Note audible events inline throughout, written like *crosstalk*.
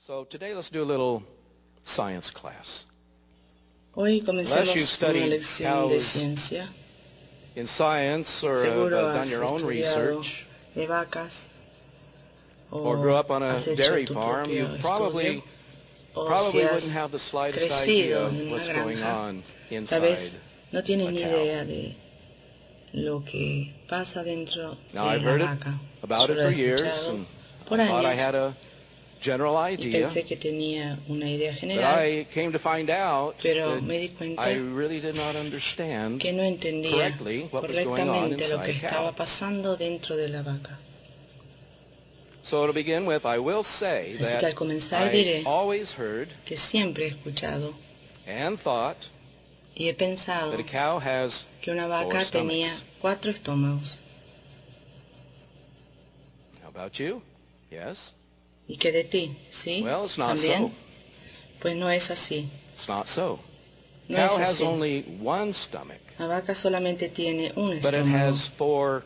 So today let's do a little science class. Hoy Unless comenzamos una lección de ciencia. In science or have Seguro uh, done your own research de vacas or grew up on a dairy farm, you probably probably wouldn't have the slightest idea of what's going on inside. no tienes a ni cow. idea de lo que pasa dentro Now de I've la heard it vaca. about it for years and por I thought I had a general idea, pensé que tenía una idea but I came to find out pero that me di cuenta I really did not understand que no entendía correctly what was going on correctamente lo que inside estaba cow. pasando dentro de la vaca. So to begin with, I will say Así que al that comenzar I diré always heard que siempre he escuchado and thought y he pensado that a cow has que una four vaca tenía stomachs. cuatro estómagos How about you? Yes? Y que de ti, ¿sí? Well, it's not También. so. Pues no es así. It's not so. No Cow es has así. only one stomach, La vaca solamente tiene un but it estómago, has four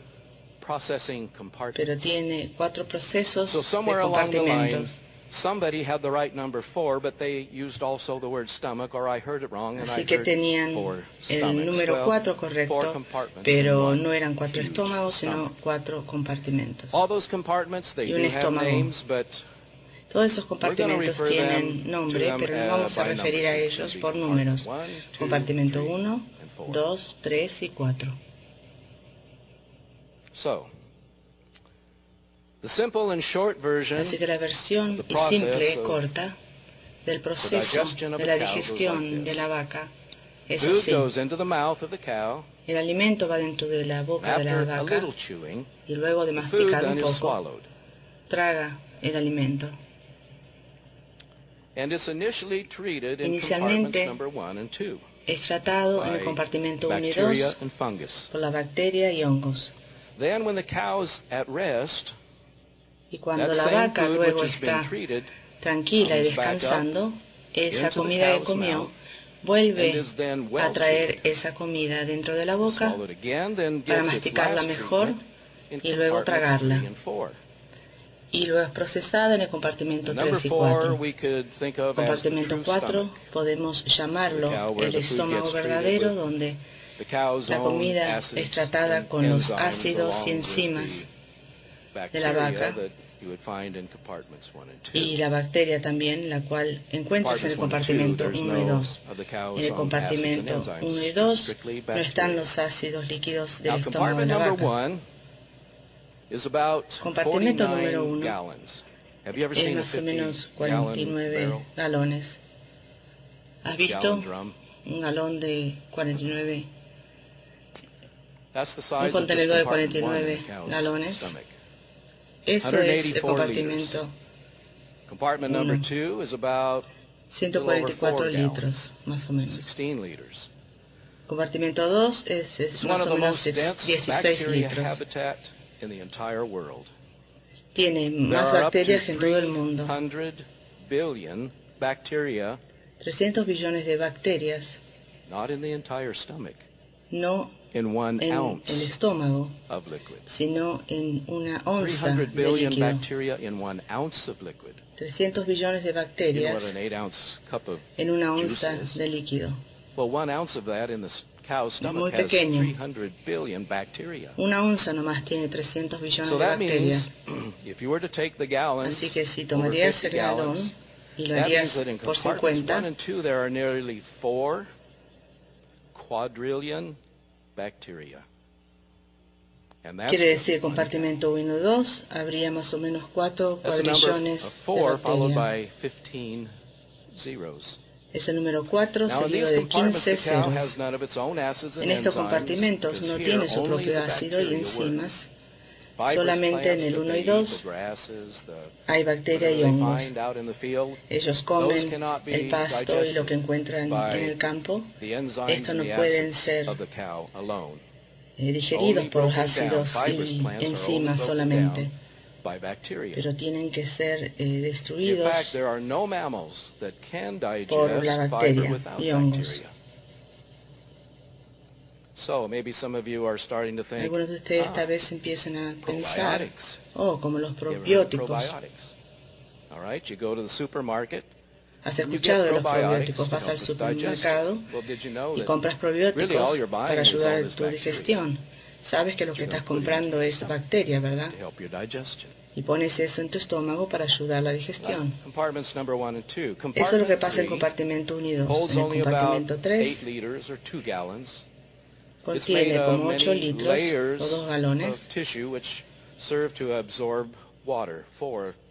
processing pero compartments. tiene cuatro procesos So de somewhere along the line, compartimentos. somebody had the right number four, but they used also the word stomach, or I heard it wrong, and I Así que heard tenían four el stomachs. número Well, cuatro four correcto, compartments in pero one no eran cuatro huge estómagos, sino stomach. cuatro compartimentos. All those compartments, they Y un do have estómago. names, but Todos esos compartimentos tienen nombre, them, pero uh, nos vamos a referir a ellos por números. Compartimento three, 1, and four. 2, 3 y 4. so. The simple and short version Así que la versión y simple, corta, del proceso de la digestión de la vaca es así. El alimento va dentro de la boca de la vaca y luego de masticar un poco, traga el alimento. And it's initially treated in Inicialmente, Es tratado en el compartimento 1 y bacteria 2 and fungus. por la bacteria y hongos. Then when the cow's at rest, Y cuando that la vaca luego está treated tranquila y descansando, esa comida que comió vuelve a traer esa comida dentro de la boca para masticarla mejor y luego tragarla. Y luego es procesada en el compartimento The number 3 y four 4. we could think of as the Compartimento true 4 stomach. podemos llamarlo el estómago verdadero donde la comida es tratada con los ácidos y enzimas de la vaca y la bacteria también, la cual encuentras en el compartimento there's 1 y no 2. of the cow's En el compartimento acids and 1 y enzymes, 2 strictly no están los ácidos líquidos del estómago de la vaca. One is about Compartimento 49 número uno gallons. Have you ever Es seen a más o 50 menos gallon 49 barrel, galones. ¿Has visto un galón de 49? That's the size of this contenedor de compartment one in 49 the cow's galones. Eso es el 184 compartimento Compartment number Uno. two is about 144 little over four litros, más o menos. 16 liters. Compartimento 2 es, más o menos most dense 16 bacteria litros. In the entire world. Tiene There más to bacterias que en todo el mundo. 300 billion bacteria, 300 billones de bacterias, not in the entire stomach, no in one en el ounce estómago, of liquid. sino en una onza 300 de líquido. bacteria in one ounce of liquid. 300 billones de You know what an 8 ounce cup of en una juice is? de líquido. Well, one ounce of that in the muy pequeño. 300 billion bacteria. Una onza nomás tiene 300 billones de bacterias. means *clears throat* if you were to take the gallons, Así que si tomarías 50 el galón gallons, y lo harías por compartments 50, one and two there are nearly four quadrillion bacteria. And that's quiere decir compartimento 1 y 2, habría más o menos 4 That's a number of cuadrillones de bacterias. By 15 zeros. Es el número 4 Now in seguido de compartments 15 the cow ceros. En estos compartimentos no tiene su propio ácido y enzimas. Solamente en el the 1 y beet, 2 the grasses, the hay bacteria y hongos. Ellos comen el pasto y lo que encuentran en el campo, Esto no pueden ser eh, digeridos por down. ácidos y enzimas solamente, by bacteria. pero tienen que ser eh, In fact, there are no mammals that can digest fiber without bacteria. So maybe some of you are starting to think, Algunos de ustedes ah, tal vez empiecen a pensar, probiotics. oh, como los You ever heard of probióticos. probiotics? All right, you go to the supermarket. Has escuchado de los probióticos, vas al supermercado Well, did you know y that compras really all probióticos para ayudar a tu bacteria digestión. Sabes que lo que estás comprando es bacteria, ¿verdad? Y pones eso en tu estómago para ayudar la That's digestión. Eso es lo que pasa en compartimento 1 y 2. holds En el compartimento 3 eight liters or two gallons. It's contiene como 8 many litros o layers 2 galones.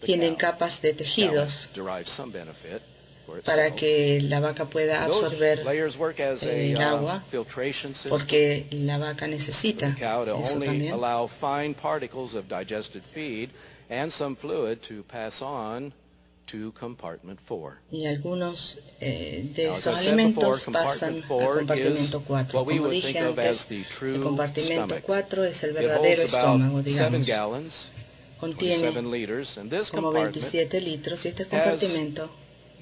Tienen capas de tejidos para que la vaca pueda absorber a el uh, agua, porque la vaca necesita eso también. Y algunos eh, de esos alimentos pasan al compartimento 4. what we Como dije antes, el compartimento stomach. 4 es el verdadero estómago, digamos. Contiene 27 liters, and this como compartment 27 litros y este compartimento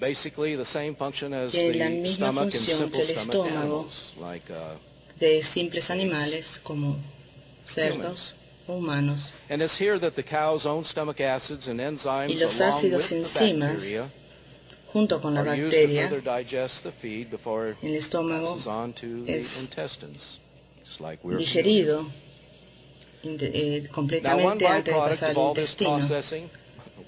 basically the same function as Tiene la the misma stomach in función simple que el stomach estómago animals like uh, de simples animales como cerdos Humans. o humanos. And it's here that the cow's own stomach acids and enzymes, Y los along ácidos with the enzimas bacteria, Junto con la are used to bacteria, further digest the feed before el it estómago passes on to the es intestines, just like we're digerido inte- eh, Now, one completamente antes de byproduct pasar of al all this intestino.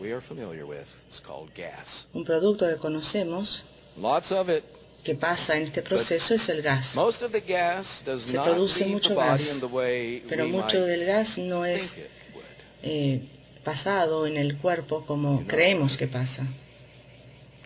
Processing we are familiar with. It's called gas. Un producto que conocemos Lots of it. que pasa en este proceso es el gas. Most of the gas does Se produce mucho gas, Pero mucho del gas no es eh, pasado en el cuerpo como creemos que pasa.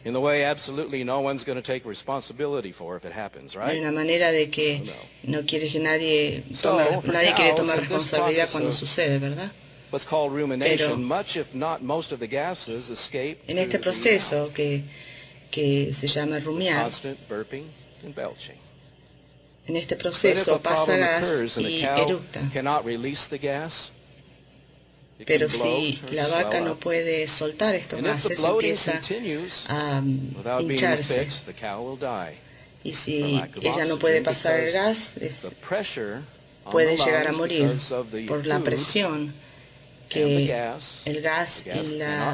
In the way absolutely no one's going to take responsibility for if it happens, Hay right? una manera de que No. quieres que nadie tome, nadie quiere tomar responsabilidad cuando sucede, ¿verdad? What's called rumination, Pero- much if not most of the gases escape En este proceso que, que se llama rumiar, constant burping and belching. en este proceso pasa gas y eructa. cannot release the gas, it Pero si la vaca no puede soltar estos gases, empieza a without being hincharse. fixed, the cow will die. Y si ella no puede pasar el gas, es- puede llegar a morir por la presión que el gas y la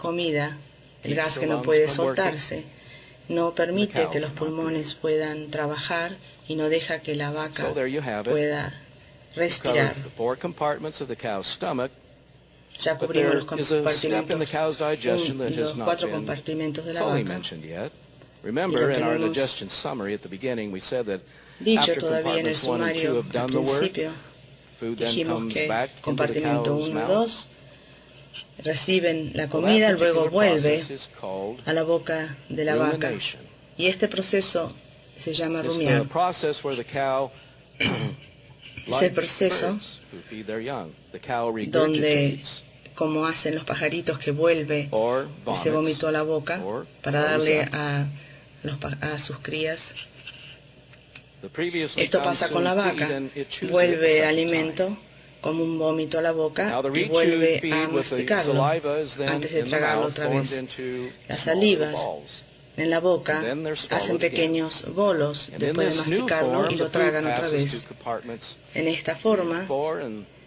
comida, el gas que no puede soltarse, no permite que los pulmones puedan trabajar y no deja que la vaca pueda respirar. Ya cubrimos los compartimentos, un- los cuatro compartimentos de la vaca. Remember, in our digestion summary at the beginning, we said that after compartments one and two have done the work, dijimos que compartimento cow's 1 y mouth. 2 reciben la comida, luego vuelve a la boca de la vaca. Y este proceso se llama rumiar. *coughs* Es el proceso donde, como hacen los pajaritos que vuelve ese vómito a la boca para darle los a sus crías. Esto pasa con la vaca, vuelve alimento como un vómito a la boca y vuelve a masticarlo antes de tragarlo otra vez. Las salivas. En la boca hacen pequeños bolos después de masticarlo y lo tragan otra vez. En esta forma,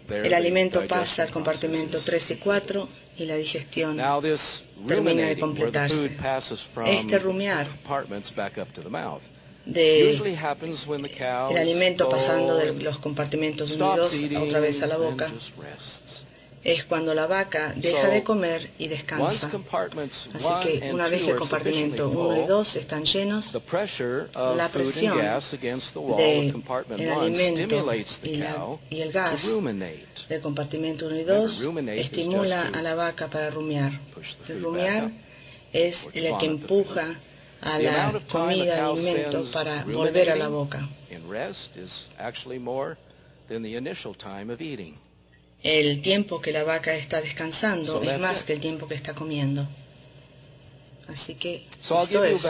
el alimento pasa al compartimento process is 3 y 4 y la digestión termina de completarse. Este rumiar de el alimento pasando de los compartimentos unidos otra vez a la boca es cuando la vaca deja de comer y descansa. Así que una vez que el compartimento 1 y full, 2 están llenos, la presión gas against the wall de of compartment el one alimento y, la- cow y el gas del compartimento 1 y Remember, 2 ruminate is estimula a la vaca para rumiar. El rumiar es el que empuja a la comida, alimento para volver a la boca. El tiempo que la vaca está descansando So es más it. que el tiempo que está comiendo. Así que esto es.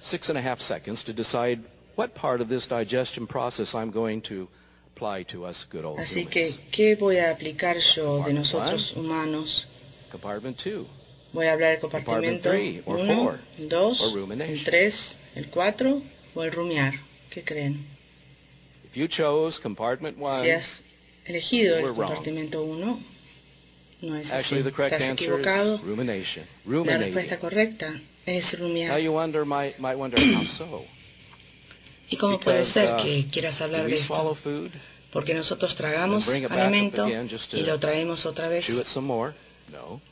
six and a half seconds to decide what part of this digestion process I'm going to apply to us good old Así humans. que, ¿qué voy a aplicar yo de nosotros humanos? Compartment two, Voy a hablar del compartimento three or 1, four, el 2, or el rumination. 3, el 4 o el rumiar. ¿Qué creen? If you chose compartment one, Si has elegido el compartimento 1, No es así. Actually, the correct Estás answer equivocado. La respuesta correcta es rumiar. you wonder, might, might wonder how *clears throat* so? ¿Y cómo puede ser uh, que quieras hablar de esto? Porque nosotros tragamos alimento y lo traemos otra vez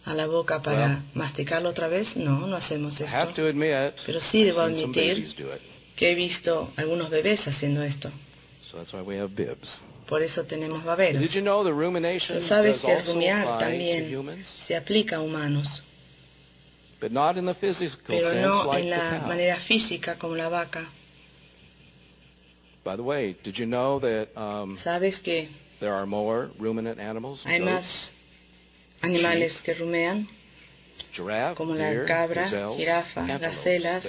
a la boca para masticarlo otra vez. No, no hacemos esto. Pero sí debo admitir que he visto algunos bebés haciendo esto. Por eso tenemos baberos. Pero sabes que el rumiar también se aplica a humanos, pero no en la manera física como la vaca. By the way, did you know that um, Sabes que there are more ruminant animals? hay más animales que rumean, como la cabra, gazelles, jirafa, gacelas.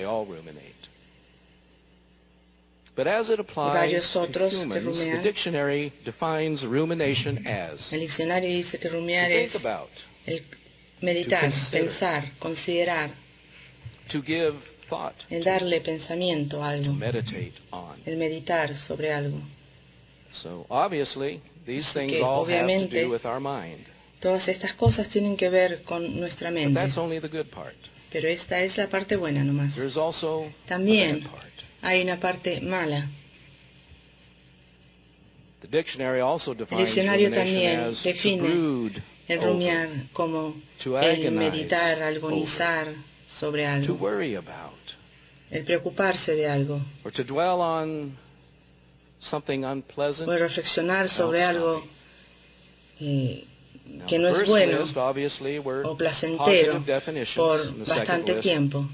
But as it applies varios to humans, the dictionary defines rumination as el diccionario dice que to rumiar think es about, el meditar, consider. pensar, considerar, to give thought, el to, darle pensamiento a to algo, meditate on. el meditar sobre algo. So obviously, these Así things all have to do with our mind. Todas estas cosas tienen que ver con nuestra mente, that's only the good part. pero esta es la parte buena nomás. There's also a También hay una parte mala. The dictionary also defines diccionario también define El rumiar como el meditar, agonizar sobre algo, worry about, el preocuparse de algo, o el reflexionar sobre algo eh, que no es bueno o placentero por bastante tiempo.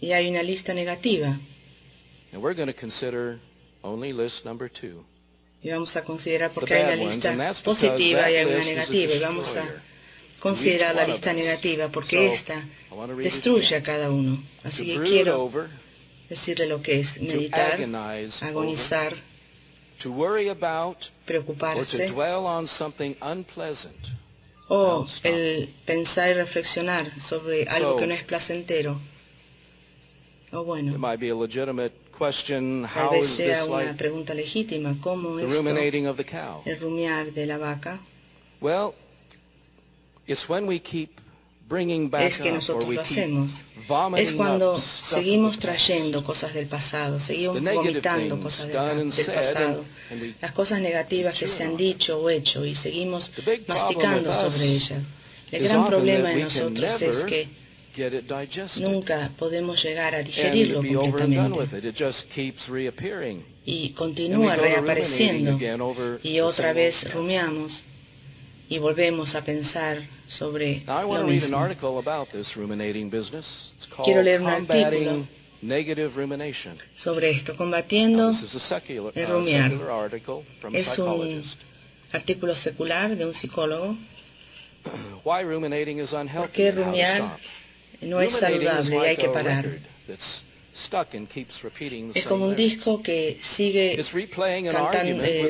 y hay una lista negativa. Y vamos a considerar porque hay una lista positiva y hay una negativa. Y vamos a considerar la lista negativa porque esta destruye a cada uno. Así que quiero decirle lo que es meditar, agonizar, to worry about, or to preocuparse dwell on something unpleasant. o el pensar y reflexionar sobre algo So- que no es placentero. O It bueno, might be a legitimate question, tal how vez is sea this una like pregunta legítima. ¿Cómo the esto, ruminating of the cow? el rumiar de la vaca? Well, it's when we keep Es que nosotros lo hacemos. Es cuando seguimos trayendo cosas del pasado, seguimos vomitando cosas del, pasado, las cosas negativas que se han dicho o hecho y seguimos masticando sobre ellas. El gran problema de nosotros es que nunca podemos llegar a digerirlo completamente. y continúa reapareciendo. y otra vez rumiamos y volvemos a pensar sobre lo mismo. Quiero leer un artículo. Sobre esto, combatiendo el uh, rumiar. Es un artículo secular de un psicólogo. *clears throat* ¿Por qué rumiar no es saludable y hay que parar? Es como un disco que sigue It's replaying an cantan- argument eh,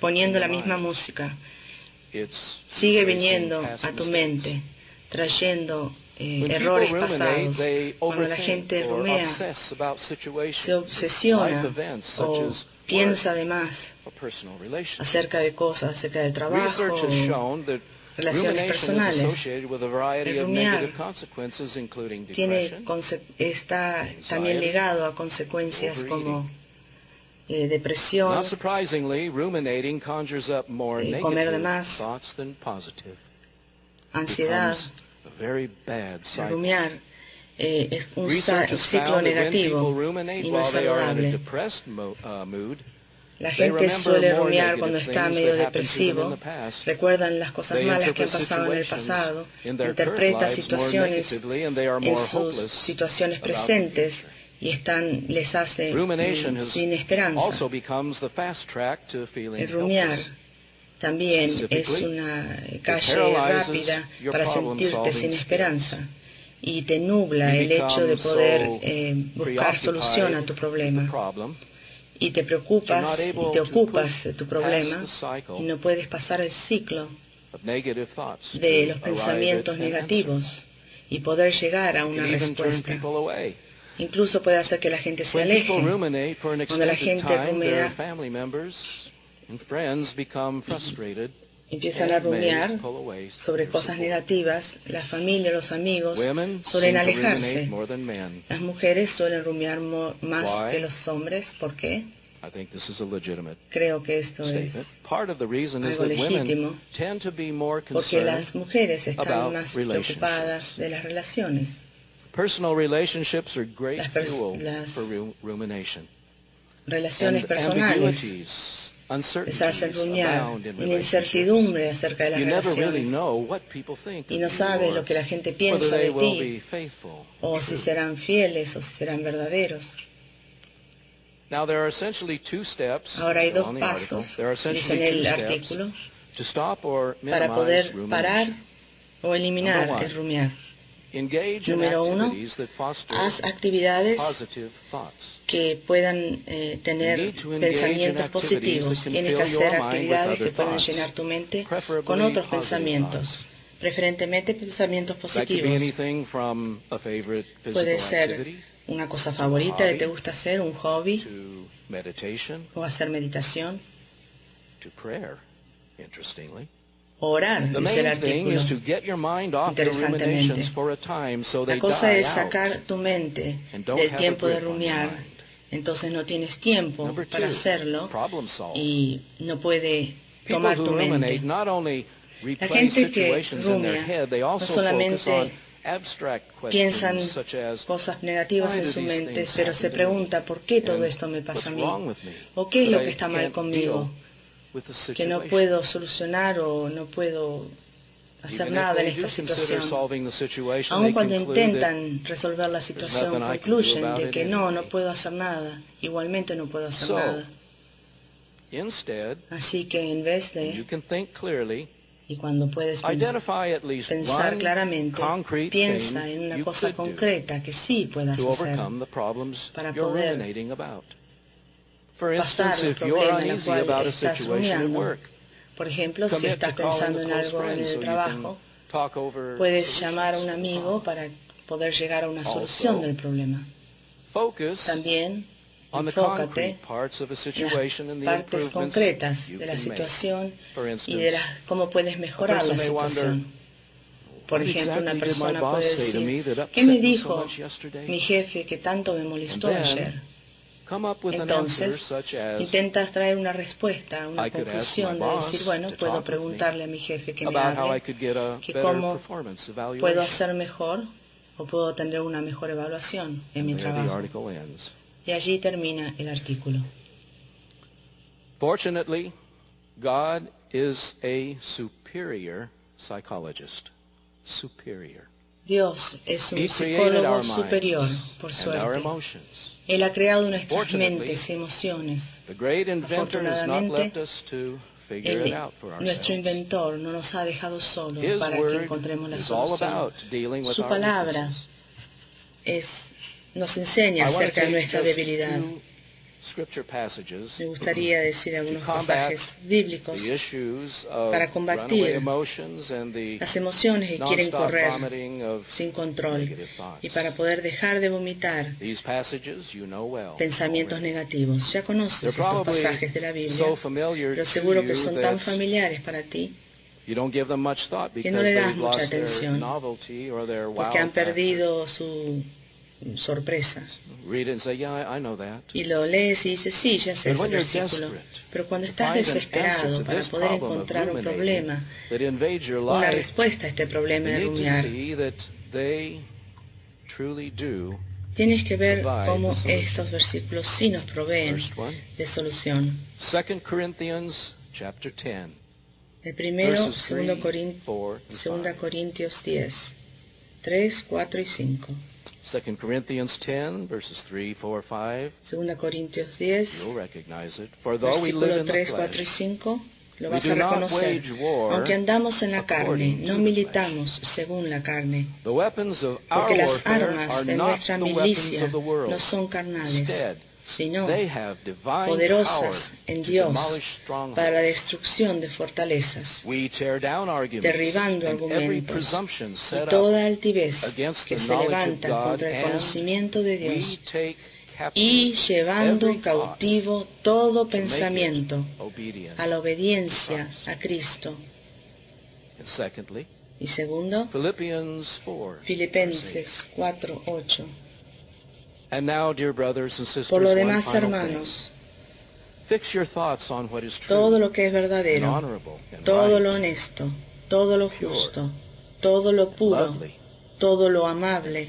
poniendo la misma música. Sigue viniendo a tu mente, trayendo eh, errores pasados. Cuando la gente rumea, se obsesiona o piensa además acerca de cosas, acerca del trabajo, relaciones personales. El rumiar tiene está también ligado a consecuencias como eh, depresión, Not surprisingly, ruminating conjures up more Eh, comer de más, thoughts than positive. ansiedad, rumiar eh, es un ciclo negativo y no es saludable. uh, La gente suele rumiar cuando está medio depresivo, recuerdan las cosas malas que han pasado en el pasado, interpreta situaciones en sus situaciones presentes. Y están les hace mm, sin esperanza. El rumiar también es una calle rápida para sentirte sin esperanza y te nubla el hecho de poder eh, buscar solución a tu problema. problem y te preocupas y te ocupas de tu problema y no puedes pasar el ciclo de los pensamientos negativos y poder llegar a una respuesta. Incluso puede hacer que la gente se aleje. Cuando la gente frusterated empiezan a rumiar sobre cosas negativas, la familia, los amigos suelen alejarse. Las mujeres suelen rumiar más que los hombres. ¿Por qué? Creo que esto es algo legítimo, porque las mujeres están más preocupadas de las relaciones. Las Relaciones personales les hacen rumiar en incertidumbre acerca de las relaciones y no sabes lo que la gente piensa de ti o si serán fieles o si serán verdaderos. Ahora hay dos pasos, dice en el artículo, para poder parar o eliminar el rumiar. Número uno, haz actividades que puedan eh, tener pensamientos positivos. Tienes que hacer actividades que puedan llenar tu mente con otros pensamientos, preferentemente pensamientos positivos. Puede ser una cosa favorita que te gusta hacer, un hobby, o hacer meditación, orar, dice el artículo. Interesantemente, la cosa es sacar tu mente del tiempo de rumiar, entonces no tienes tiempo para hacerlo y no puede tomar tu mente. La gente que rumia no solamente piensan cosas negativas en su mente, pero se pregunta por qué todo esto me pasa a mí o qué es lo que está mal conmigo que no puedo solucionar o no puedo hacer nada en esta situación. Aun cuando intentan resolver la situación, concluyen de que no, no puedo hacer nada. Igualmente no puedo hacer nada. Así que en vez de, y cuando puedes pensar claramente, piensa en una cosa concreta que sí puedas hacer para poder pasar en estás. Por ejemplo, si estás pensando en algo en el trabajo, puedes llamar a un amigo para poder llegar a una solución del problema. También enfócate en las partes concretas de la situación y de cómo puedes mejorar la situación. Por ejemplo, una persona puede decir, ¿qué me dijo mi jefe que tanto me molestó ayer? Entonces, intentas traer una respuesta, una conclusión de decir, bueno, puedo preguntarle a mi jefe que me hable, que cómo puedo hacer mejor o puedo tener una mejor evaluación en mi trabajo. Y allí termina el artículo. Fortunately, God is a superior psychologist. Superior. Dios es un psicólogo superior, por suerte. Él ha creado nuestras mentes y emociones. Afortunadamente, nuestro inventor no nos ha dejado solos para que encontremos la solución. Su palabra es, nos enseña acerca de nuestra debilidad. Me gustaría decir algunos pasajes bíblicos para combatir las emociones que quieren correr sin control y para poder dejar de vomitar pensamientos negativos. Ya conoces estos pasajes de la Biblia, pero seguro que son tan familiares para ti que no le das mucha atención porque han perdido su sorpresa. Y lo lees y dices, sí, ya sé ese versículo. Pero cuando estás desesperado para poder encontrar un problema, una respuesta a este problema de rumiar, tienes que ver cómo estos versículos sí nos proveen de solución. El primero, 2 Corintios 10, 3, 4 y 5. 2 Corinthians 10, verses 3, 4, 5. 2 Corintios 10, You'll recognize it. For though we live in 3, the 4 y 5, lo vas a reconocer. Aunque andamos en la carne, no militamos según la carne. Porque las armas de nuestra milicia no son carnales, sino poderosas en Dios para la destrucción de fortalezas, derribando argumentos y toda altivez que se levanta contra el conocimiento de Dios y llevando cautivo todo pensamiento a la obediencia a Cristo. Y segundo, Filipenses 4, 8. Por lo demás, hermanos, todo lo que es verdadero, todo lo honesto, todo lo justo, todo lo puro, todo lo amable,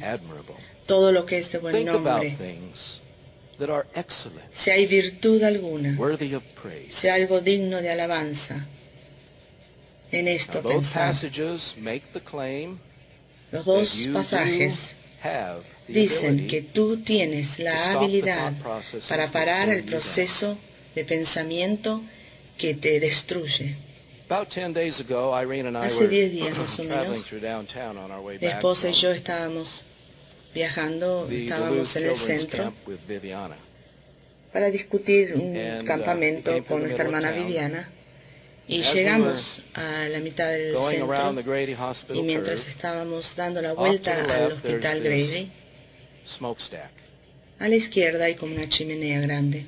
todo lo que es de buen nombre, si hay virtud alguna, si hay algo digno de alabanza, en esto pensar. Los dos pasajes dicen que tú tienes la habilidad para parar el proceso de pensamiento que te destruye. Hace diez días más o *clears throat* menos, mi esposa y yo estábamos viajando, estábamos en el centro para discutir un uh, campamento con nuestra hermana Viviana. Y llegamos a la mitad del centro y mientras estábamos dando la vuelta al hospital Grady, a la izquierda hay como una chimenea grande.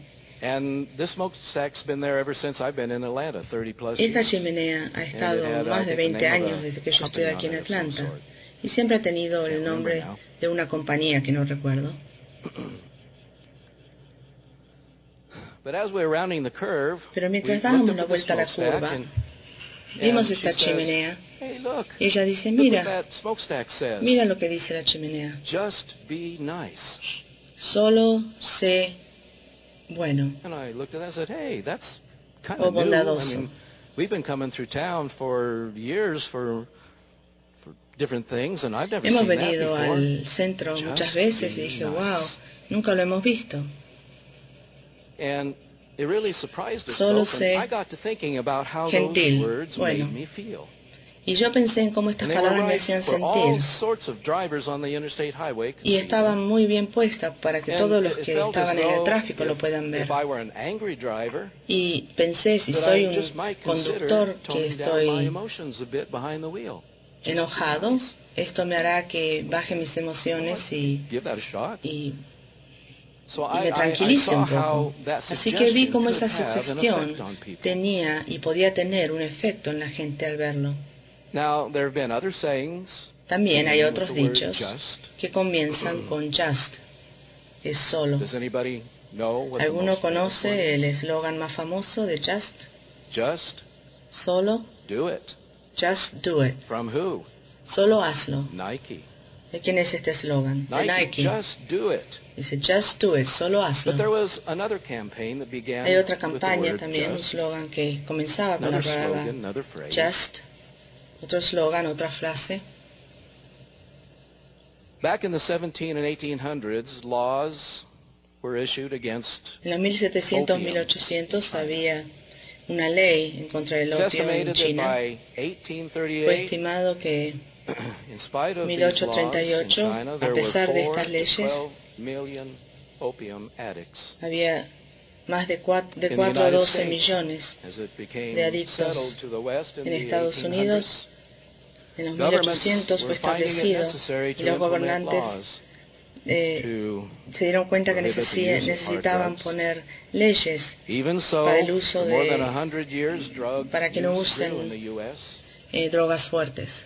Esta chimenea ha estado más de 20 años desde que yo estoy aquí en Atlanta. y siempre ha tenido el nombre de una compañía que no recuerdo. *clears throat* Pero mientras dábamos la vuelta a la curva, vimos esta chimenea. Y ella dice, mira, mira lo que dice la chimenea. Solo sé bueno o bondadoso. We've been coming through town for years for Hemos venido al centro muchas veces y dije, wow, nunca lo hemos visto. Solo sé gentil, bueno. Y yo pensé en cómo estas palabras me hacían sentir. Y estaban muy bien puestas para que todos los que estaban en el tráfico lo puedan ver. Y pensé, si soy un conductor que estoy enojado, esto me hará que baje mis emociones y, y, me tranquilice un poco. Así que vi cómo esa sugestión tenía y podía tener un efecto en la gente al verlo. También hay otros dichos que comienzan con just, es solo. ¿Alguno conoce el eslogan más famoso de just? Just. Solo. Do it. Just do it. From who? Solo hazlo. Nike. ¿De quién es este eslogan? Nike, Nike. Just do it. Dice just do it, solo hazlo. But there was another campaign that began Hay otra campaña también, un eslogan que comenzaba con la palabra just. Otro eslogan, otra frase. Back in the 17 and 1800s, laws were issued against En los 1700, 1800 había una ley en contra del opio en China. Fue estimado que *clears throat* 1838, a pesar de estas leyes, había más de 4, de 4 a 12 millones de adictos en Estados Unidos. En los 1800 fue establecido y los gobernantes eh, se dieron cuenta que necesitaban poner leyes para el uso de para que no usen eh, drogas fuertes.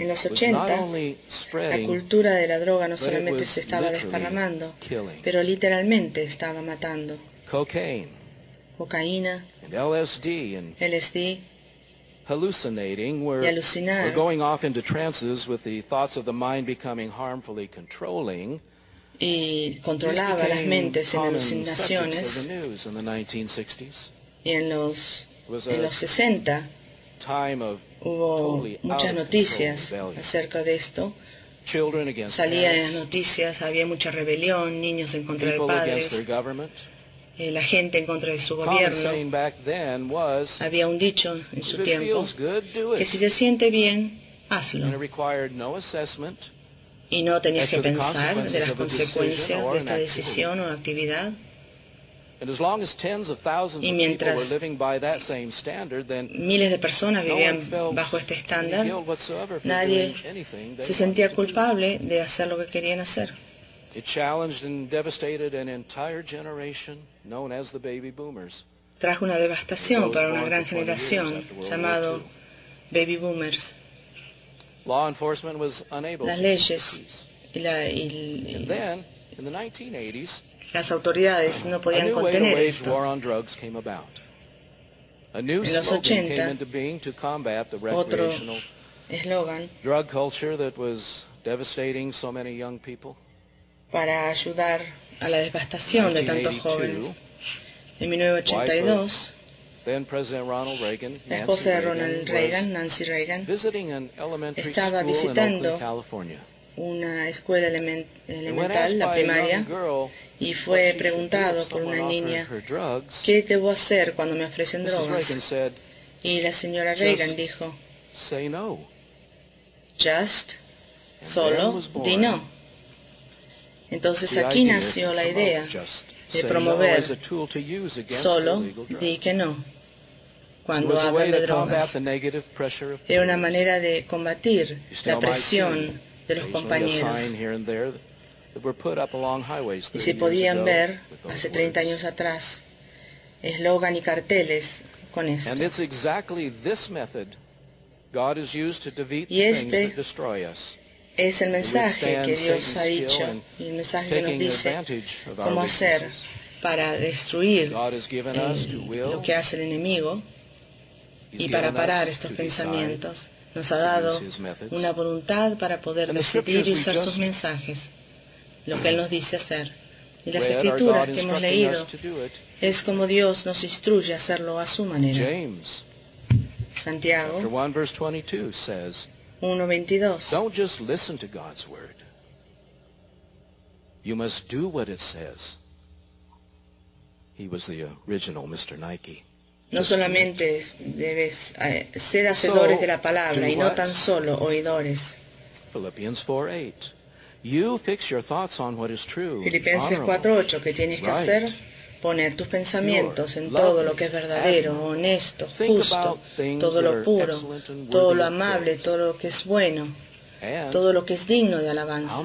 En los 80, la cultura de la droga no solamente se estaba desparramando, pero literalmente estaba matando. Cocaína, LSD, hallucinating, we're, we're going off into trances with the thoughts of the mind becoming harmfully controlling. Y controlaba las mentes en alucinaciones. Y en los en los 60 hubo muchas noticias acerca de esto. Salía en las noticias, había mucha rebelión, niños en contra de padres, eh, la gente en contra de su gobierno. Había un dicho en su tiempo que si se siente bien, hazlo. y no tenías que pensar de las consecuencias de esta decisión o actividad. Y mientras miles de personas vivían bajo este estándar, nadie se sentía culpable de hacer lo que querían hacer. Trajo una devastación para una gran generación llamado baby boomers. Las leyes y, la, y, las autoridades no podían contener esto. En los 80, otro eslogan para ayudar a la devastación de tantos jóvenes. En 1982, la esposa de Ronald Reagan, Nancy Reagan, estaba visitando una escuela elemental, la primaria, y fue preguntado por una niña, ¿qué debo hacer cuando me ofrecen drogas? Y la señora Reagan dijo, just, solo, di no. Entonces aquí nació la idea de promover solo di que no cuando hablan de drogas. Era una manera de combatir la presión de los compañeros. Y se podían ver hace 30 años atrás eslogan y carteles con esto. Y este es el mensaje que Dios ha dicho, y el mensaje que nos dice cómo hacer para destruir lo que hace el enemigo y para parar estos pensamientos. Nos ha dado una voluntad para poder decidir y usar sus mensajes, lo que Él nos dice hacer. Y las escrituras que hemos leído es como Dios nos instruye a hacerlo a su manera. Santiago 1.22 Don't just listen to God's word. You must do what it says. He was the original Mr. Nike. No solamente debes eh, ser hacedores de la palabra y no tan solo oidores. Philippians 4:8. You fix your thoughts on what is true. Filipenses 4:8 que tienes que hacer poner tus pensamientos en todo lo que es verdadero, honesto, justo, todo lo puro, todo lo amable, todo lo que es bueno, todo lo que es digno de alabanza.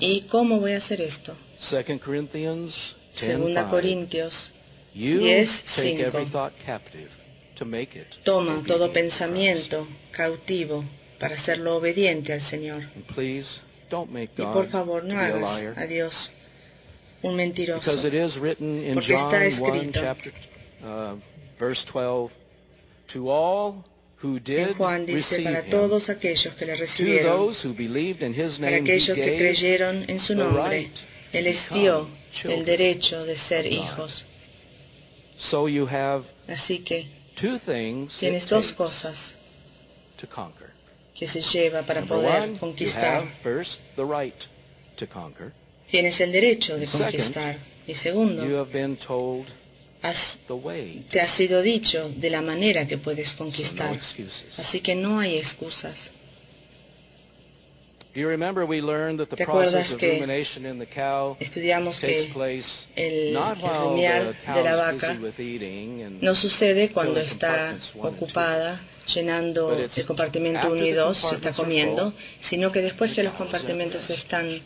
¿Y cómo voy a hacer esto? Segunda Corintios 10:5. Toma todo pensamiento cautivo para hacerlo obediente al Señor. Y por favor no hagas a Dios un mentiroso. Porque está escrito en Juan dice, para todos aquellos que le recibieron, para aquellos que creyeron en su nombre, Él les dio el derecho de ser hijos. Así que tienes dos cosas que se lleva para poder conquistar. Tienes el derecho de conquistar. Y segundo, te ha sido dicho de la manera que puedes conquistar. Así que no hay excusas. ¿Te acuerdas que estudiamos que el, rumiar de la vaca no sucede cuando está ocupada llenando el compartimento 1 y 2, está comiendo, sino que después que los compartimentos están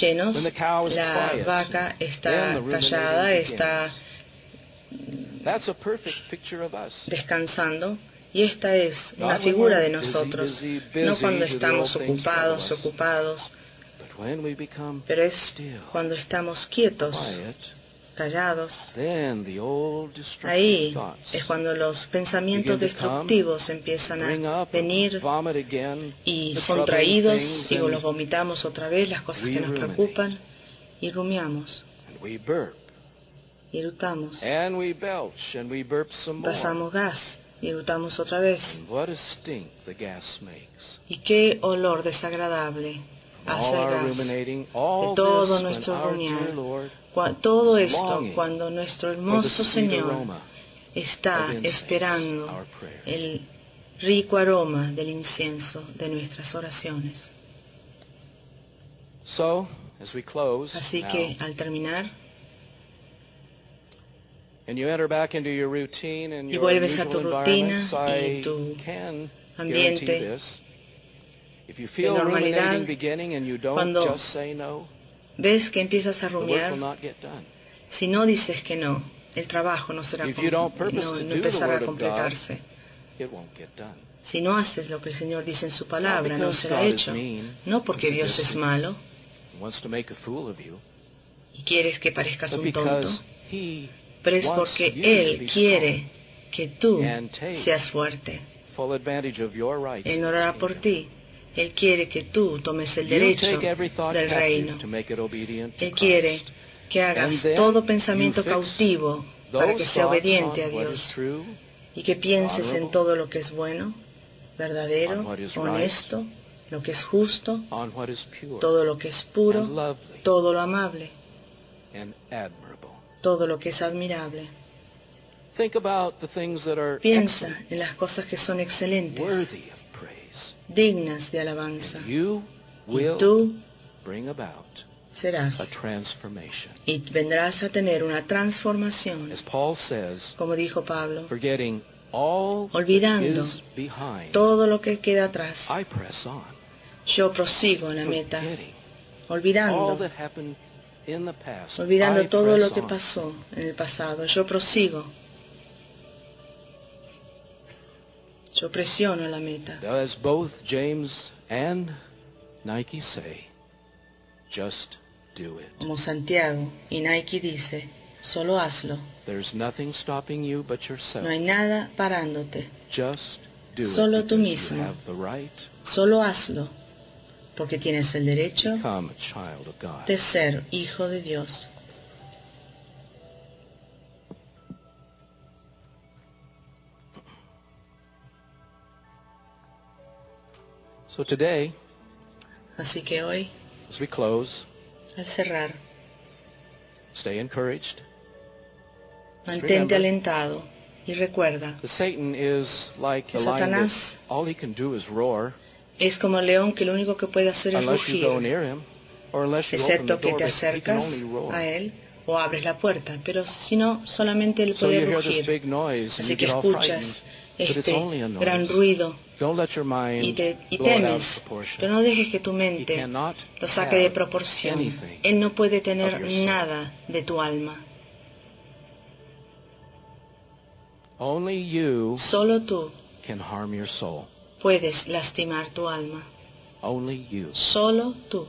llenos, la vaca está callada, está descansando y esta es una figura de nosotros, no cuando estamos ocupados, ocupados, pero es cuando estamos quietos, callados. Ahí es cuando los pensamientos destructivos empiezan a venir y son traídos y los vomitamos otra vez, las cosas que nos preocupan, y rumiamos. Y erutamos. Pasamos gas y erutamos otra vez. Y qué olor desagradable hace el gas de todo nuestro rumiar. Todo esto cuando nuestro hermoso Señor está esperando el rico aroma del incienso de nuestras oraciones. Así que al terminar and you enter back into your routine and y vuelves a tu rutina y tu ambiente this. If you feel normalidad, ruminating beginning and you don't cuando just say no, ves que empiezas a rumiar, si no dices que no, el trabajo no será If com- you don't no, no empezará a completarse. It won't get done. Si no haces lo que el Señor dice en su palabra, no because será God is hecho. No porque Dios es malo He wants to make a fool of you, y quieres que parezcas un tonto, pero es porque Él quiere que tú seas fuerte. Él no hará por ti. Él quiere que tú tomes el derecho del reino. Él quiere que hagas todo pensamiento cautivo para que sea obediente a Dios y que pienses en todo lo que es bueno, verdadero, honesto, lo que es justo, todo lo que es puro, todo lo amable. Todo lo que es admirable. Piensa en las cosas que son excelentes, dignas de alabanza. Y tú serás y vendrás a tener una transformación, como dijo Pablo, Olvidando todo lo que queda atrás. Yo prosigo en la meta, olvidando, olvidando todo lo que pasó en el pasado. Yo prosigo. Yo presiono la meta. As both James and Nike say, just do it. Como Santiago y Nike dice, solo hazlo. There's nothing stopping you but yourself. No hay nada parándote. Just do Solo it tú you mismo. have the right Solo hazlo. Porque tienes el derecho de ser hijo de Dios. So today, Así que hoy, as we close, al cerrar, stay encouraged. Just mantente remember alentado y recuerda, Satan is like Satanás all he can do is roar es como el león que lo único que puede hacer es rugir, excepto que te acercas a él o abres la puerta, pero si no, solamente él puede rugir. Así que escuchas este gran ruido y, te, y temes, pero no dejes que tu mente lo saque de proporción. Él no puede tener nada de tu alma. Solo tú puedes lastimar tu alma. Only you. Solo tú.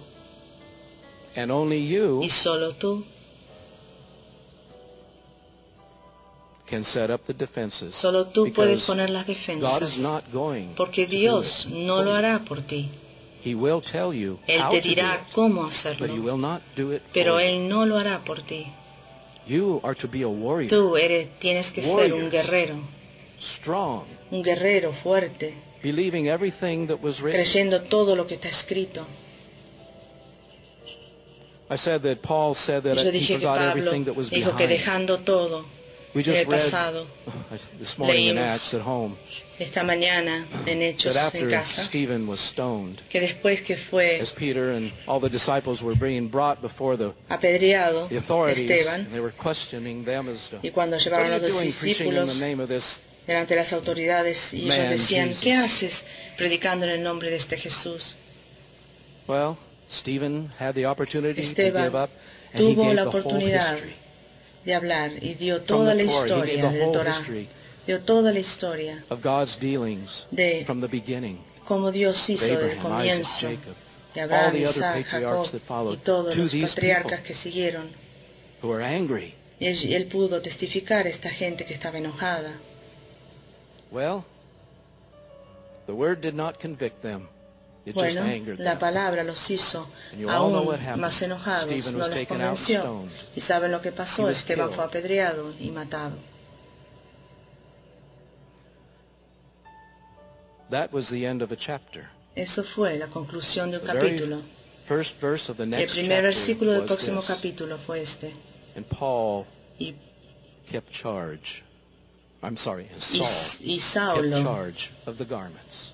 And only you Y solo tú can set up the defenses. Solo tú puedes poner las God is defensas, not going porque Dios no lo hará por ti. He will tell you Él how te to do dirá it, cómo but he hacerlo, will not do it pero. Él no lo hará por ti. You are to be a warrior, Tú eres, tienes que ser un guerrero, strong, un guerrero fuerte, believing everything that was written. creyendo todo lo que está escrito. I said that Paul said that Yo he dije que forgot everything that was dijo que behind. dejando todo We en el just read pasado, *sighs* this morning in Leímos Acts at home esta mañana en Hechos that en after casa, Stephen was stoned, que después que fue as Peter and all the disciples were being brought before the, apedreado the authorities, Esteban, and they were questioning them as to y cuando what llevaron are a you los doing preaching in the discípulos name of this? Delante de las autoridades y ellos decían. ¿qué haces predicando en el nombre de este Jesús? Well, Stephen had the opportunity to Esteban give up, and he tuvo gave la the whole oportunidad de hablar y dio toda la. He historia del Torah, dio toda la historia of God's dealings de from the beginning. cómo Dios hizo desde el Abraham, Isaac, comienzo Jacob, de Abraham, Isaac, patriarchs Jacob that followed, y todos to los patriarcas que siguieron. who were angry. Y él, y él pudo testificar a esta gente que estaba enojada. Well, the word did not convict them. It just Bueno, angered la them. palabra los hizo And you all know aún what happened. más enojados, Stephen no was los taken out convenció. stoned. Y saben lo que pasó, Esteban fue apedreado y matado. That was the end of a chapter. Eso fue la conclusión de un The capítulo. first verse of the El next primer chapter versículo del was próximo this. capítulo fue este. And Paul Y, kept charge. I'm sorry, y, Saul y kept charge of the garments.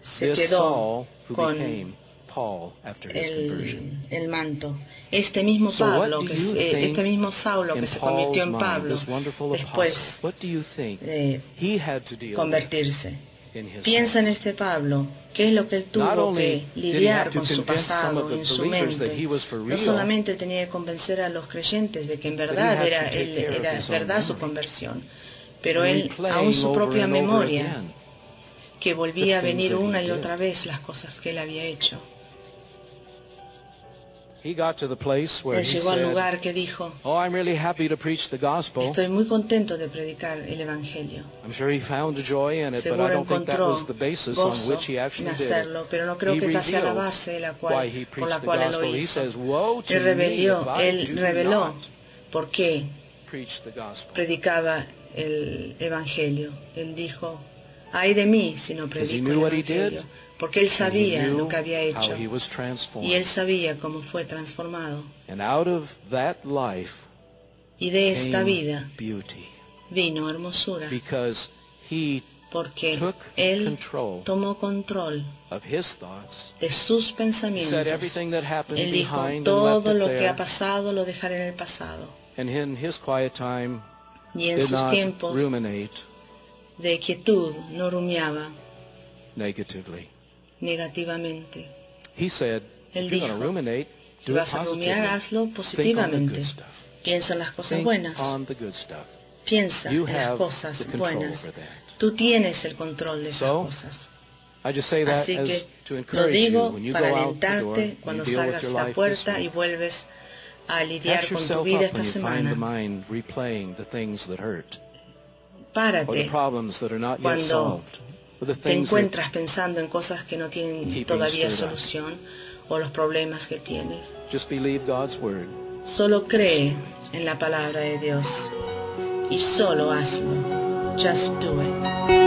se This quedó Saul, who became Paul after his conversion. El, manto. Este mismo Pablo, que eh, este mismo Saulo que se convirtió en Pablo después de convertirse. Piensa en este Pablo, qué es lo que él tuvo que lidiar con su pasado en su mente. No solamente tenía que convencer a los creyentes de que en verdad era, era verdad su conversión, pero él, aún su propia memoria, que volvía a venir una y otra vez las cosas que él había hecho. Él llegó al lugar que dijo, oh, estoy muy contento de predicar el Evangelio. Seguro encontró gozo en hacerlo, pero no creo que esta sea la base la cual, por la cual lo hizo. Él reveló, él reveló por qué predicaba el Evangelio. Él dijo, ay de mí si no predico el Evangelio porque él sabía lo que había hecho y él sabía cómo fue transformado. y de esta vida vino hermosura porque él tomó control de sus pensamientos. Él dijo, todo lo que ha pasado lo dejaré en el pasado. y en sus tiempos de quietud no rumiaba negativamente. Él dijo, si vas a rumiar, hazlo positivamente. Piensa en las cosas buenas. Piensa en las cosas buenas. Tú tienes el control de esas cosas. Así que lo digo para alentarte cuando salgas a la puerta y vuelves a lidiar con tu vida esta semana. Párate cuando te encuentras pensando en cosas que no tienen todavía solución o los problemas que tienes. Solo cree en la palabra de Dios y solo hazlo. Just do it.